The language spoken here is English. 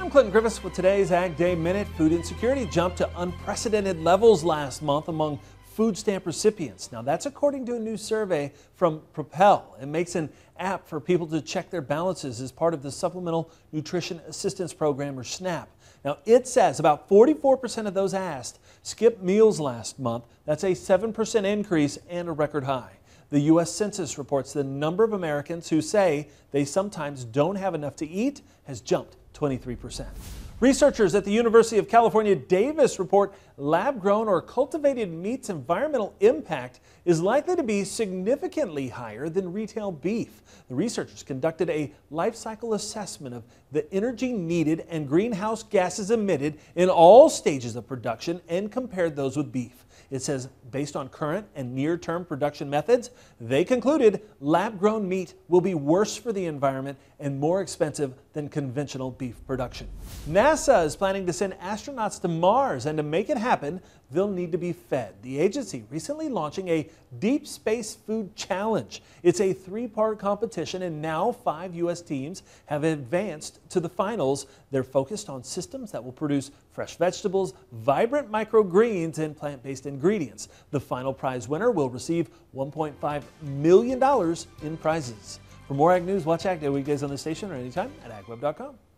I'm Clinton Griffiths with today's Ag Day Minute. Food insecurity jumped to unprecedented levels last month among food stamp recipients. Now, that's according to a new survey from Propel. It makes an app for people to check their balances as part of the Supplemental Nutrition Assistance Program, or SNAP. Now, it says about 44% of those asked skipped meals last month. That's a 7% increase and a record high. The U.S. Census reports the number of Americans who say they sometimes don't have enough to eat has jumped 23%. Researchers at the University of California, Davis report lab grown or cultivated meat's environmental impact is likely to be significantly higher than retail beef. The researchers conducted a life cycle assessment of the energy needed and greenhouse gases emitted in all stages of production and compared those with beef. It says based on current and near term production methods, they concluded lab grown meat will be worse for the environment and more expensive than conventional beef production. NASA is planning to send astronauts to Mars, and to make it happen, they'll need to be fed. The agency recently launching a Deep Space Food Challenge. It's a three part competition, and now five U.S. teams have advanced to the finals. They're focused on systems that will produce fresh vegetables, vibrant microgreens, and plant based ingredients. The final prize winner will receive $1.5 million in prizes. For more Ag News, watch Ag Day weekdays on the station or anytime at agweb.com.